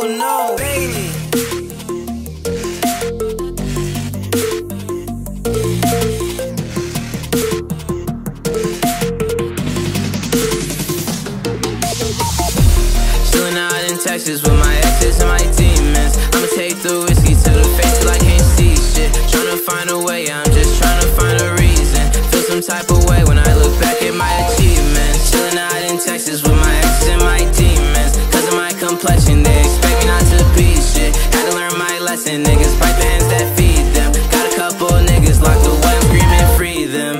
Oh no, baby. Out in Texas with my exes and my demons. I'ma take the whiskey to the face till I can't see shit. Tryna find a way, I'm just tryna find a reason. Feel some type of way when I look back at my achievements. Chillin' out in Texas with my exes and my demons. Cause of my complexion, they expect not to be shit. Had to learn my lesson, niggas fight the hands that feed them. Got a couple niggas locked away, I'm screaming free them.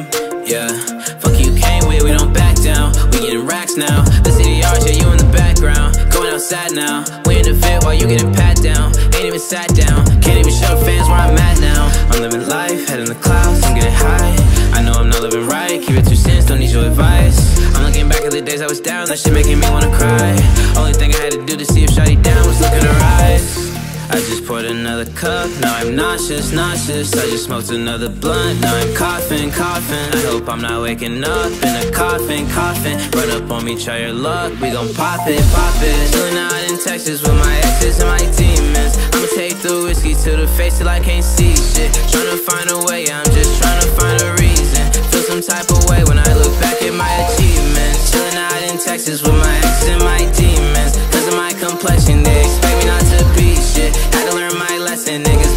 Yeah, fuck you came with. we don't back down. We getting racks now, the city arch, shit, you in the background. Going outside now, we in the fit while you getting pat down. Ain't even sat down, can't even show fans where I'm at now. I'm living life, head in the clouds, I'm getting high. I know I'm not living right, keep it two cents, don't need your advice. I'm looking back at the days I was down, that shit making me wanna cry. Only thing I had to do to see if Shotty down look her eyes. I just poured another cup, now I'm nauseous, nauseous. I just smoked another blunt, now I'm coughing, coughing. I hope I'm not waking up in a coffin, coffin. Run up on me, try your luck, we gon' pop it, pop it. Chillin' out in Texas with my exes and my demons. I'ma take the whiskey to the face till I can't see shit. Tryna find a way, I'm just tryna find niggas